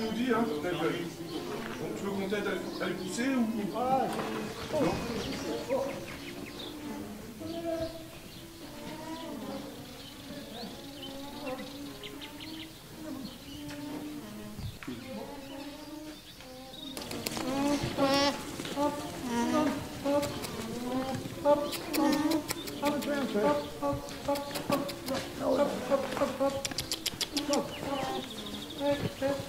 nous dis, hein. Donc, tu veux qu'on t'aide à, à les pousser ou Non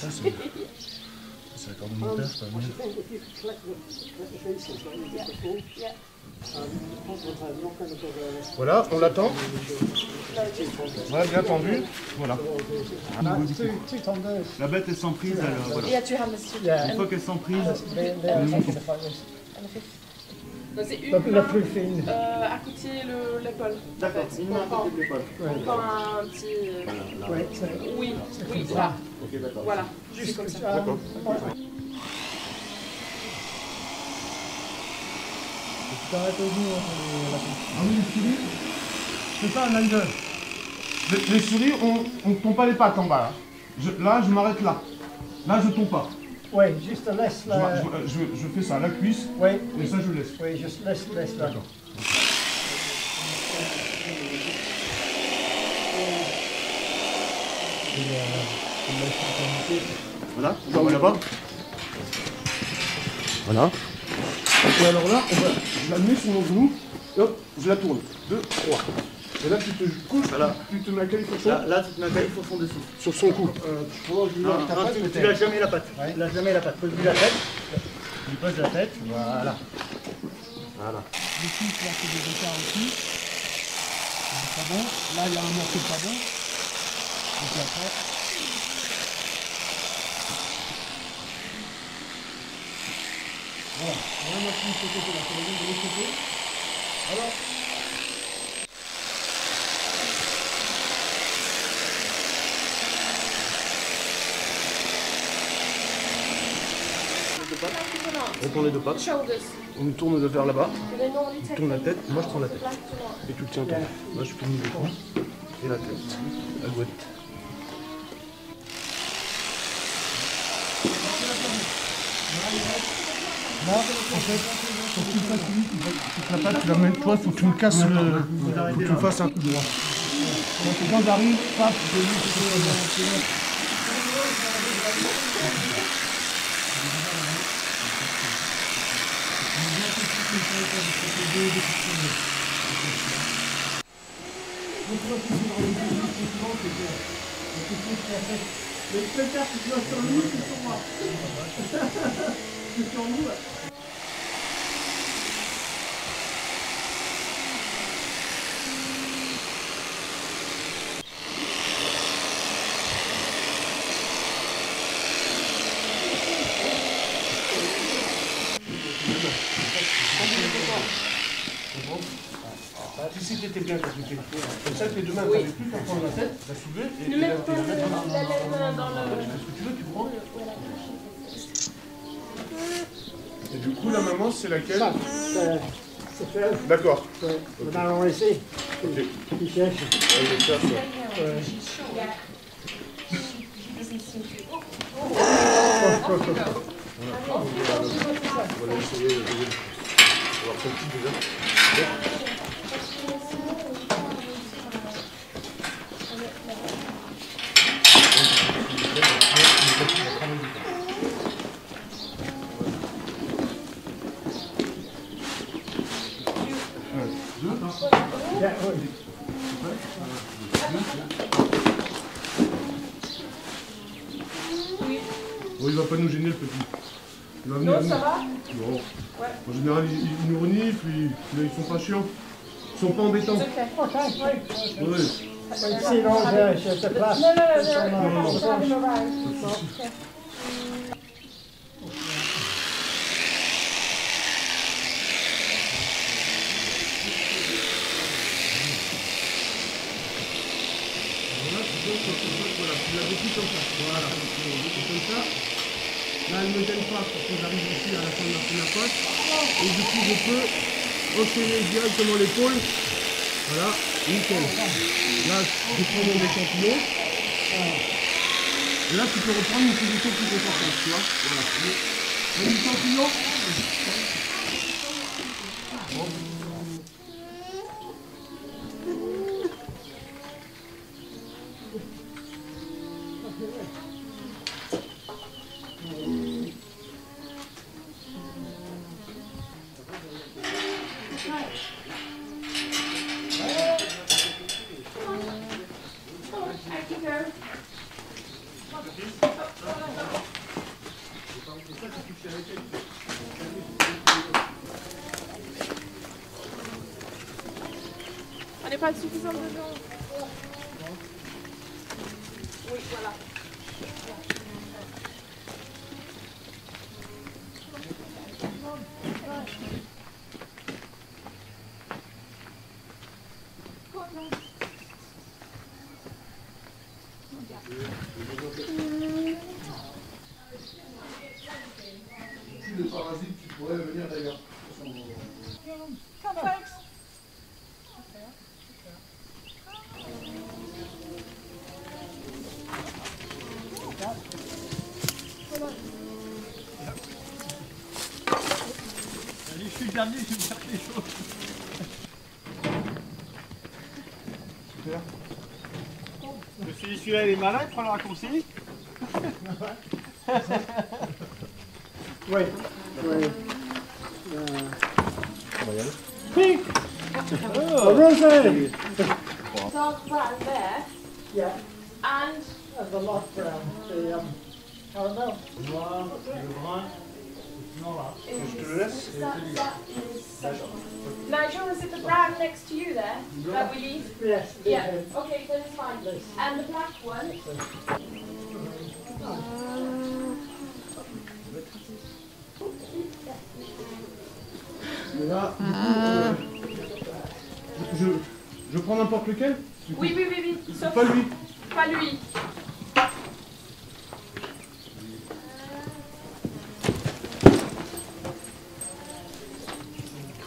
Das ist Pas mieux. Voilà, on l'attend. Voilà, bien tendu. Voilà. La bête est sans prise, elle, voilà. Une fois qu'elle est sans prise, c'est une main euh, à côté le- l'épaule. D'accord, en fait. une main à Encore- côté de l'épaule. Encore un petit. euh, Oui, oui, voilà. Ok, d'accord. Voilà, c'est comme ça. D'accord. Ah oui, les souris, c'est ça un angel. Les, les souris, on ne tombe pas les pattes en bas. Là, je, là, je m'arrête là. Là, je tombe pas. Oui, juste laisse la... je- je- je fais ça, la cuisse, Oui, et ça, je laisse. oui, juste laisse, laisse la... D'accord. Voilà, on va là-bas. Voilà. Et alors là, on va, je la mets sur mon genou, et hop, je la tourne. Deux, trois. Et là, tu te couches, tu te mets à califourchon Là, là, tu te mets un califourchon dessus. sur son cou. Euh, tu prends du Non, ta non, patte, tu, tu peut-être. lâches jamais la patte. Tu lâches jamais la patte. Pose lui la tête. Tu lui poses la tête. Voilà. Voilà. Là, il y a un morceau pas bon. Et puis après... Voilà, de l'autre côté. Alors... On tourne les deux pattes, on tourne de vers là-bas, They normally on take tourne la tête, moi je prends la tête. Et tu le tiens toi. Moi je finis le cou et la tête. La gouette. Là, en fait, pour que tu fasses faut la patte, tu la mets, toi, faut que tu me casses le. Faut que tu me fasses un coup droit. Quand j'arrive, paf, je lui Les spectacles qui doivent sur nous, c'est sur moi. C'est sur nous. Si c'était bien quand tu fais. Comme ça, tes deux mains, t'avais plus qu'à prendre la tête, la soulever et, Ne et la, mets pas dans le. Que tu veux, tu prends. Et du coup, la maman, c'est laquelle. D'accord. Ouais. On essaie. Ok. Il cherche. On va. On essayer déjà. Yeah, ouais. Il va pas nous gêner le petit. Il va venir Non, ça va Non. Ouais. En général, ils, ils nous reniflent, puis là, ils sont pas chiants. Ils sont pas embêtants. Je, je te place. Tu la découpes comme ça. Voilà, découpes comme ça. Là, elle ne me gêne pas parce que j'arrive ici à la fin de la première passe. Et du coup, je peux enchaîner directement l'épaule. Voilà, nickel. Là, je prends mon échantillon. Et là, tu peux reprendre une position plus importante, tu vois. Voilà. Un échantillon. N'est pas dedans. Oui, voilà. Si le parasite, tu pourrais venir d'ailleurs. Je suis le dernier, je vais me chercher les choses. Je me suis dit, celui-là, il est malin, prends le raccourci. oui. oui. Pink. Oh, Rosie. Dark brown there Yeah, and and the light brown, the um, caramel. Noir, le brun. Non, là. Je te le laisse. that, that is Nigel, is it the brown next to you there that we leave? Yes. Yeah. Okay, then it's fine. And the black one? Et là, du coup, euh, je, je prends n'importe lequel Du coup, Oui, oui, oui, oui. Sauf Pas lui. pas lui.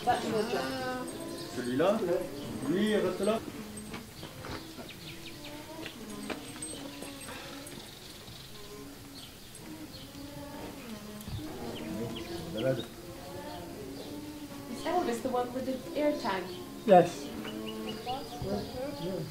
Job. Celui-là. Lui, il reste là. the airtime? Yes. yes.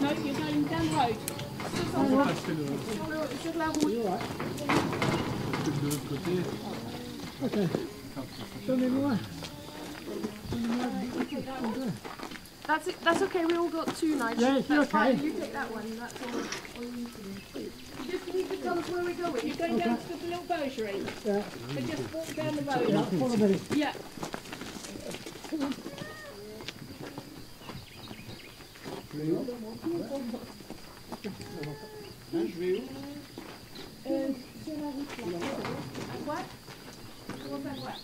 No, you're going down the road. Sur, on va passer le, sur le- sur la route. de l'autre côté. That's it. That's okay. We all got two knives. Yeah, that's okay. fine. You take that one. That's all. all you need to do. You just need to tell us where we're going. You're going down to the little bergery Yeah. just walk down the Yeah, road. follow me. Yeah. À droite. À droite?